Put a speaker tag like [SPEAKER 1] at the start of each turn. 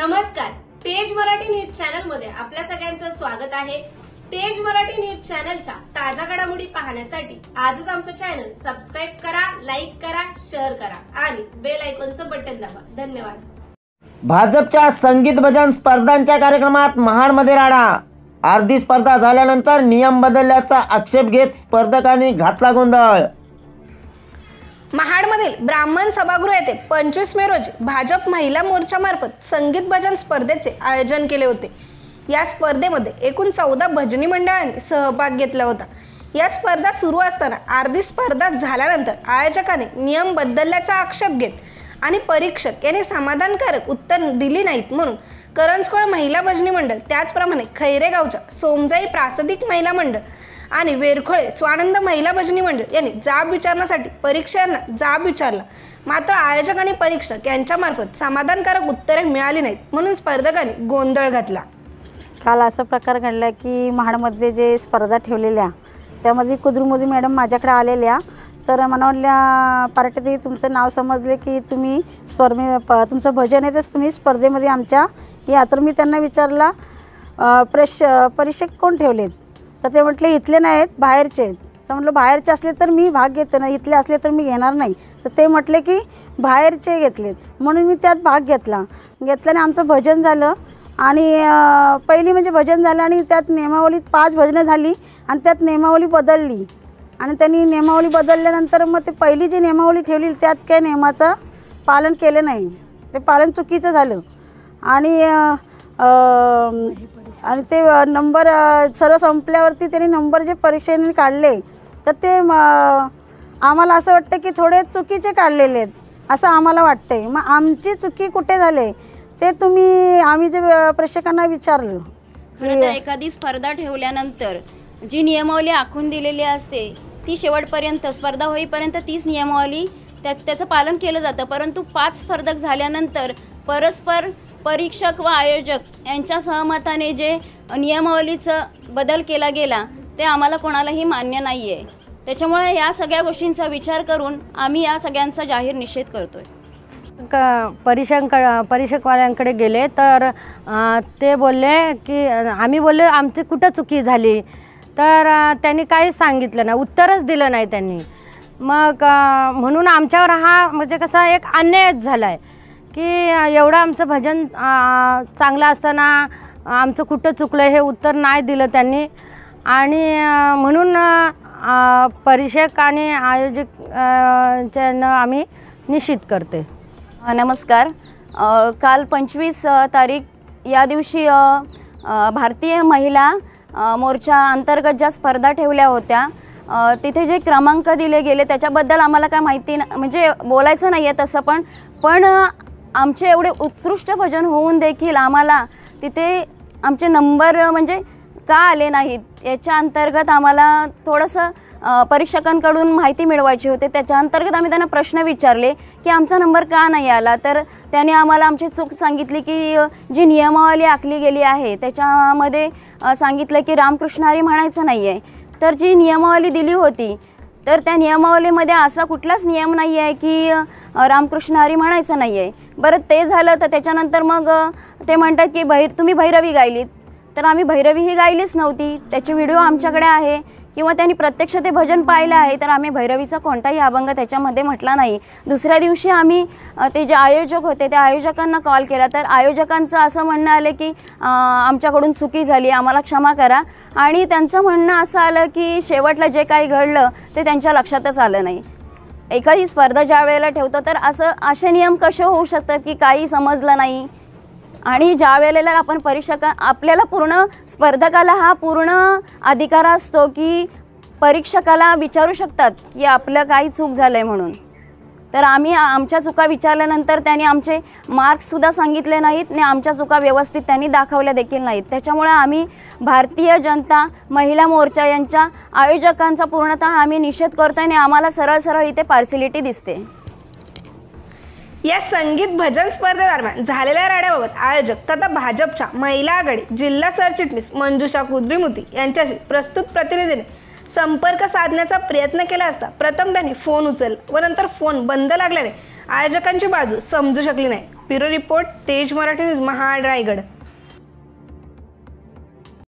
[SPEAKER 1] नमस्कार. तेज मराठी न्यूज चॅनलमध्ये आपल्या सगळ्यांचं स्वागत आहे. तेज मराठी न्यूज चॅनलच्या ताज्या घडामोडी पाहण्यासाठी आजच आमचं चॅनल सबस्क्राईब करा लाईक करा शेअर करा आणि बेल आयकॉनचं बटन दाबा. धन्यवाद.
[SPEAKER 2] भाजपच्या संगीत भजन स्पर्धांच्या कार्यक्रमात महाडमध्ये राडा. अर्धी स्पर्धा झाल्यानंतर नियम बदलल्याचा आक्षेप घेत स्पर्धकांनी घातला गोंधळ.
[SPEAKER 3] महाडमधील ब्राह्मण सभागृह येथे पंचवीस मे रोजी भाजप महिला मोर्चामार्फत संगीत भजन स्पर्धेचे आयोजन केले होते. या स्पर्धेमध्ये एकूण चौदा भजनी मंडळांनी सहभाग घेतला होता. या स्पर्धा सुरू असताना अर्धी स्पर्धा झाल्यानंतर आयोजकाने नियम बदलल्याचा आक्षेप घेत आणि परीक्षक यांनी समाधानकारक उत्तर दिली नाहीत म्हणून करंजकोळ महिला भजनी मंडळ त्याचप्रमाणे खैरेगावच्या सोमजाई प्रासदिक महिला मंडळ आणि वेरखोळे स्वानंद महिला भजनी मंडळ यांनी जाब विचारण्यासाठी परीक्षांना जाब विचारला. मात्र आयोजक आणि परीक्षक यांच्यामार्फत समाधानकारक उत्तरे मिळाली नाहीत म्हणून स्पर्धकांनी गोंधळ घातला.
[SPEAKER 4] काल असा प्रकार घडला की महाडमध्ये जे स्पर्धा ठेवलेल्या त्यामध्ये कुद्रुमोदी मॅडम माझ्याकडे आलेल्या तर मला वाटल्या पार्टीत तुमचं नाव समजले की तुम्ही स्पर्धे प तुमचं भजन आहे तर तुम्ही स्पर्धेमध्ये आमच्या या. तर मी त्यांना विचारला प्रेश परीक्षक कोण ठेवलेत? तर ते म्हटले इथले नाही आहेत बाहेरचे आहेत. तर म्हटलं बाहेरचे असले तर मी भाग घेते ना इथले असले तर मी घेणार नाही. तर ते म्हटले की बाहेरचे घेतलेत. म्हणून मी त्यात भाग घेतला. घेतल्याने आमचं भजन झालं आणि पहिली म्हणजे भजन झालं आणि त्यात नियमावलीत पाच भजनं झाली आणि त्यात नियमावली बदलली. आणि त्यांनी नियमावली बदलल्यानंतर मग ते पहिली जी नियमावली ठेवली त्यात काही नियमाचं पालन केलं नाही. ते पालन चुकीचं झालं. आणि आणि ते नंबर सर्व संपल्यावरती त्यांनी नंबर जे परीक्षेने काढले तर ते आम्हाला असं वाटतं की थोडे चुकीचे काढलेले आहेत असं आम्हाला वाटतंय. मग आमची चुकी कुठे झाले ते तुम्ही आम्ही जे प्रेक्षकांना विचारलं.
[SPEAKER 5] एखादी स्पर्धा ठेवल्यानंतर जी नियमावली आखून दिलेली असते ती शेवटपर्यंत स्पर्धा होईपर्यंत तीच नियमावली त्या त्याचं पालन केलं जातं. परंतु पाच स्पर्धक झाल्यानंतर परस्पर परीक्षक व आयोजक यांच्या सहमताने जे नियमावलीचं बदल केला गेला ते आम्हाला कोणालाही मान्य नाही आहे त्याच्यामुळे या सगळ्या गोष्टींचा विचार करून आम्ही या सगळ्यांचा जाहीर निषेध करतोय.
[SPEAKER 6] क परीक्षक परीक्षकवाल्यांकडे गेले तर ते बोलले की आम्ही बोलले आमची कुठं चुकी झाली? तर त्यांनी काहीच सांगितलं नाही उत्तरच दिलं नाही त्यांनी. मग म्हणून आमच्यावर हा म्हणजे कसा एक अन्यायच झाला आहे की एवढं आमचं भजन चांगलं असताना आमचं कुठं चुकलं हे उत्तर नाही दिलं त्यांनी. आणि म्हणून परीक्षक आणि आयोजक च्यांना आम्ही निश्चित करते.
[SPEAKER 5] नमस्कार. काल पंचवीस तारीख या दिवशी भारतीय महिला मोर्चा अंतर्गत ज्या स्पर्धा ठेवल्या होत्या तिथे जे क्रमांक दिले गेले त्याच्याबद्दल आम्हाला काय माहिती ना म्हणजे बोलायचं नाही आहे तसं पण पण आमचे एवढे उत्कृष्ट भजन होऊन देखील आम्हाला तिथे आमचे नंबर म्हणजे का आले नाहीत? याच्या अंतर्गत आम्हाला थोडंसं परीक्षकांकडून माहिती मिळवायची होते. त्याच्या अंतर्गत आम्ही त्यांना प्रश्न विचारले की आमचा नंबर का नाही आला? तर त्याने आम्हाला आमची चूक सांगितली की जी नियमावली आखली गेली आहे त्याच्यामध्ये सांगितलं की रामकृष्ण हरी म्हणायचं नाही आहे तर जी नियमावली दिली होती तर त्या नियमावलीमध्ये असा कुठलाच नियम नाही आहे की रामकृष्ण हरी म्हणायचं नाही आहे बरं ते झालं तर त्याच्यानंतर मग ते म्हणतात की भैर तुम्ही भैरवी गायलीत. तर आम्ही भैरवी ही गायलीच नव्हती. त्याची व्हिडिओ आमच्याकडे आहे. किंवा त्यांनी प्रत्यक्ष ते भजन पाहिलं आहे तर आम्ही भैरवीचा कोणताही अभंग त्याच्यामध्ये म्हटला नाही. दुसऱ्या दिवशी आम्ही ते जे आयोजक होते त्या आयोजकांना कॉल केला. तर आयोजकांचं असं म्हणणं आलं की आमच्याकडून चुकी झाली आम्हाला क्षमा करा. आणि त्यांचं म्हणणं असं आलं की शेवटला जे काही घडलं ते त्यांच्या लक्षातच आलं नाही. एखादी स्पर्धा ज्या वेळेला ठेवतो तर असं असे नियम कसे होऊ शकतात की काही समजलं नाही? आणि ज्या वेळेला आपण परीक्षका आपल्याला पूर्ण स्पर्धकाला हा पूर्ण अधिकार असतो की परीक्षकाला विचारू शकतात की आपलं काही चूक झालं आहे म्हणून. तर आम्ही आमच्या चुका विचारल्यानंतर त्यांनी आमचे मार्क्ससुद्धा सांगितले नाहीत आणि आमच्या चुका व्यवस्थित त्यांनी दाखवल्या देखील नाहीत. त्याच्यामुळे आम्ही भारतीय जनता महिला मोर्चा यांच्या आयोजकांचा पूर्णतः आम्ही निषेध करतो आणि आम्हाला सरळ सरळ इथे पार्सिलिटी दिसते.
[SPEAKER 3] या संगीत भजन स्पर्धेदरम्यान झालेल्या राड्याबाबत आयोजक तथा भाजपच्या महिला आघाडी जिल्हा सरचिटणीस मंजुषा कुद्रीमुती यांच्याशी प्रस्तुत प्रतिनिधीने संपर्क साधण्याचा प्रयत्न केला असता प्रथम त्यांनी फोन उचलला व नंतर फोन बंद लागल्याने आयोजकांची बाजू समजू शकली नाही. ब्युरो रिपोर्ट तेज मराठी न्यूज महाड रायगड